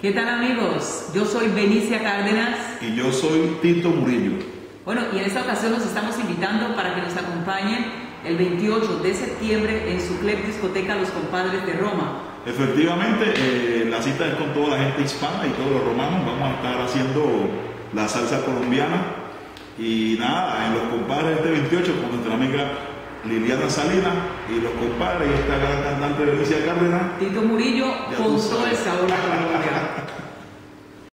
¿Qué tal amigos? Yo soy Benicia Cárdenas. Y yo soy Tito Murillo. Bueno, y en esta ocasión los estamos invitando para que nos acompañen el 28 de septiembre en su club discoteca Los Compadres de Roma. Efectivamente, eh, la cita es con toda la gente hispana y todos los romanos. Vamos a estar haciendo la salsa colombiana. Y nada, en Los Compadres este 28 con nuestra amiga Liliana Salinas y los compadres y esta gran cantante Benicia Cárdenas. Tito Murillo con todo el sabor.